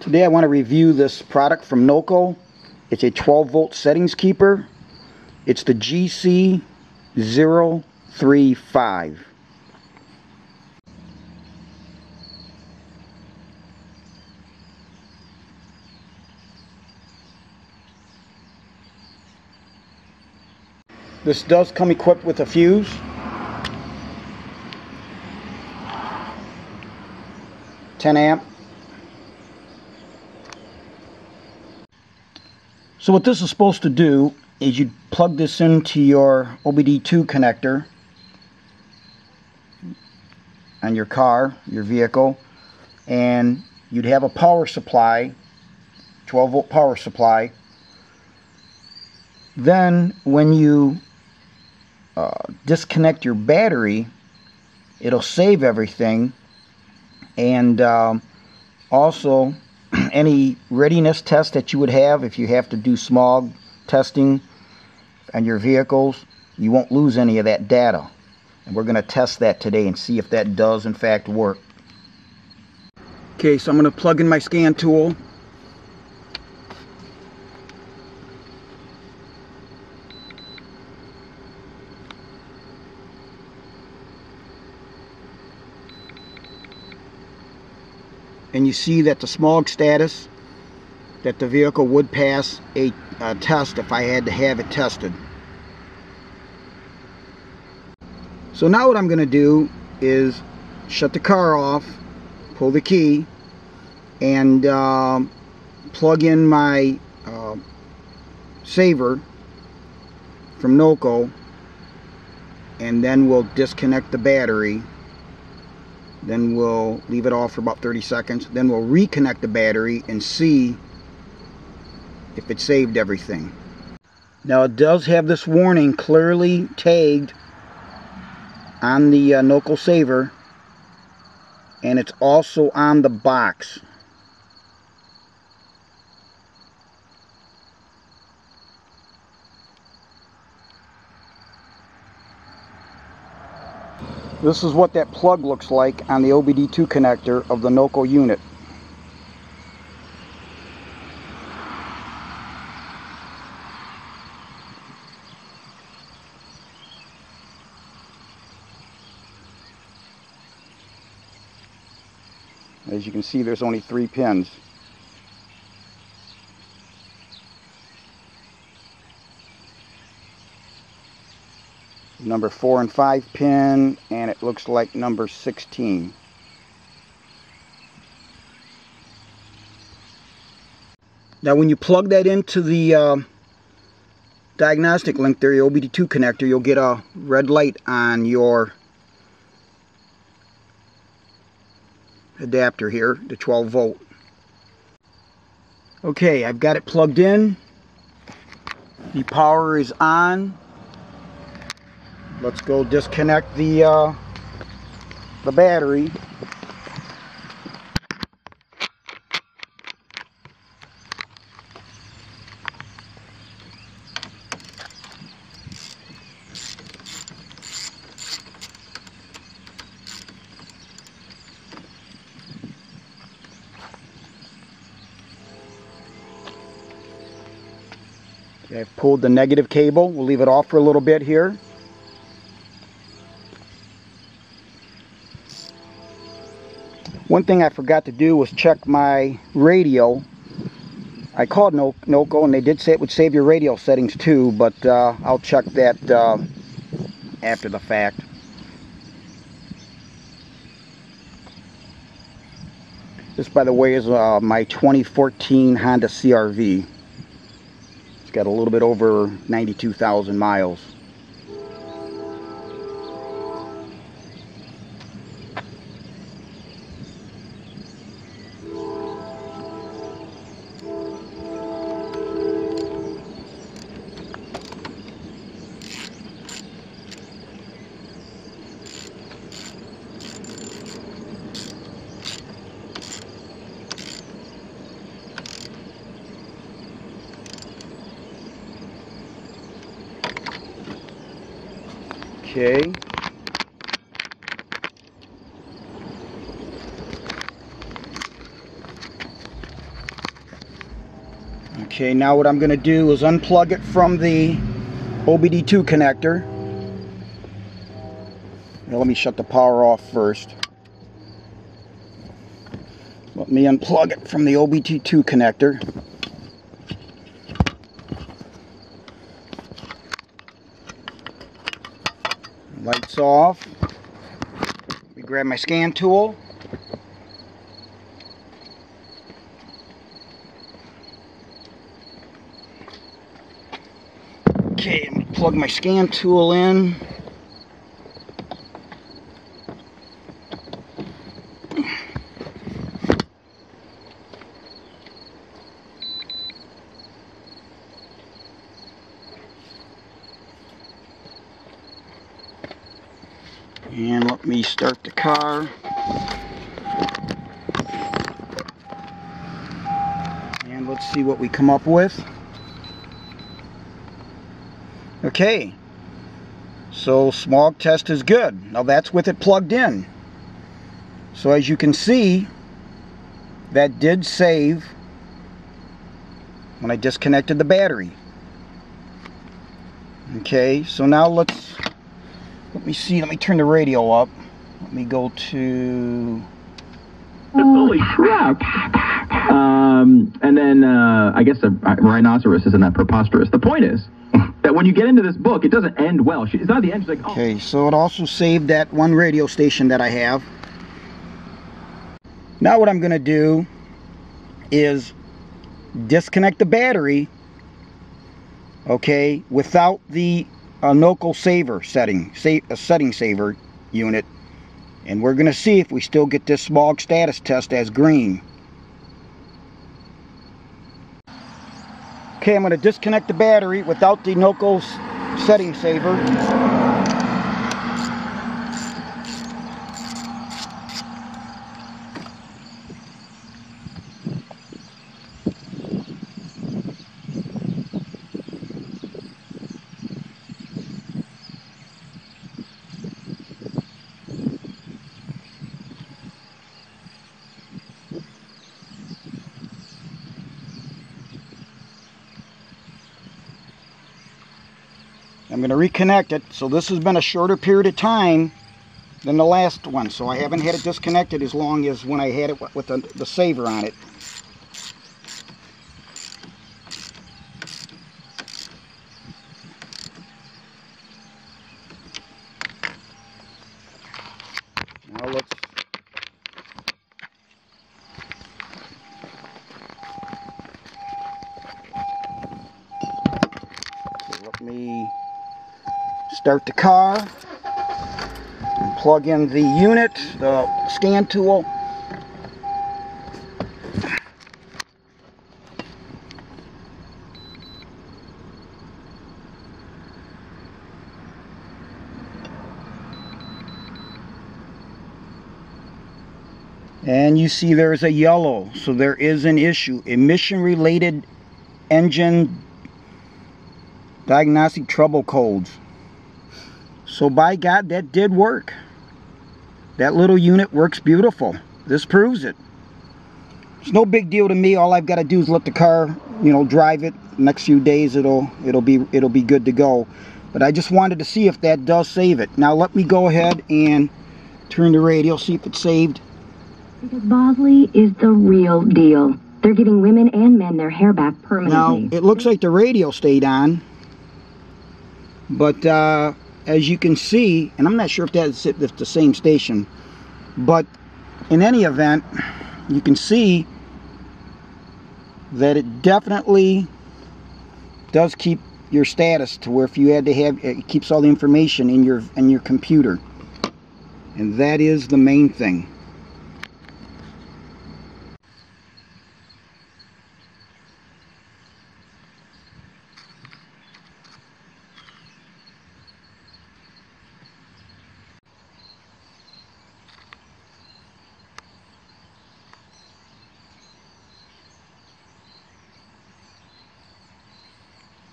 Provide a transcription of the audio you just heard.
Today I want to review this product from Noco. It's a 12 volt settings keeper. It's the GC035. This does come equipped with a fuse. Ten amp So what this is supposed to do is you plug this into your OBD2 connector on your car, your vehicle, and you'd have a power supply, 12 volt power supply. Then when you uh, disconnect your battery, it'll save everything and um, also any readiness test that you would have if you have to do smog testing on your vehicles, you won't lose any of that data. And we're going to test that today and see if that does in fact work. Okay, so I'm going to plug in my scan tool. And you see that the smog status that the vehicle would pass a, a test if I had to have it tested. So now what I'm going to do is shut the car off, pull the key, and uh, plug in my uh, saver from Noco, and then we'll disconnect the battery then we'll leave it off for about 30 seconds. Then we'll reconnect the battery and see if it saved everything. Now it does have this warning clearly tagged on the uh, Noco saver and it's also on the box This is what that plug looks like on the OBD2 connector of the NOCO unit. As you can see, there's only three pins. Number 4 and 5 pin and it looks like number 16 now when you plug that into the uh, diagnostic link there your OBD2 connector you'll get a red light on your adapter here the 12 volt. Okay I've got it plugged in. The power is on let's go disconnect the uh, the battery I've pulled the negative cable. We'll leave it off for a little bit here. One thing I forgot to do was check my radio. I called no Noco and they did say it would save your radio settings too, but uh, I'll check that uh, after the fact. This, by the way, is uh, my 2014 Honda CRV. It's got a little bit over 92,000 miles. Okay. Okay, now what I'm going to do is unplug it from the OBD2 connector. Now let me shut the power off first. Let me unplug it from the OBD2 connector. Off. Let me grab my scan tool. Okay, I'm gonna plug my scan tool in. And let me start the car. And let's see what we come up with. Okay, so smog test is good. Now that's with it plugged in. So as you can see, that did save when I disconnected the battery. Okay, so now let's, let me see, let me turn the radio up. Let me go to... Holy crap! Um, and then uh, I guess a, a rhinoceros isn't that preposterous. The point is, that when you get into this book, it doesn't end well. She, it's not the end. She's like, oh. Okay, so it also saved that one radio station that I have. Now what I'm going to do is disconnect the battery, okay, without the uh, NOCO saver setting, sa a setting saver unit. And we're going to see if we still get this smog status test as green. Okay, I'm going to disconnect the battery without the NOCO setting saver. Going to reconnect it. So this has been a shorter period of time than the last one. So I haven't had it disconnected as long as when I had it with the, the saver on it. Now let's Okay, let me start the car and plug in the unit, the scan tool. And you see there's a yellow, so there is an issue. Emission related engine diagnostic trouble codes. So by God, that did work. That little unit works beautiful. This proves it. It's no big deal to me. All I've got to do is let the car, you know, drive it. Next few days, it'll it'll be it'll be good to go. But I just wanted to see if that does save it. Now let me go ahead and turn the radio, see if it's saved. Because Bosley is the real deal. They're giving women and men their hair back permanently. Now it looks like the radio stayed on, but uh, as you can see, and I'm not sure if that's if the same station, but in any event, you can see that it definitely does keep your status to where if you had to have it keeps all the information in your in your computer, and that is the main thing.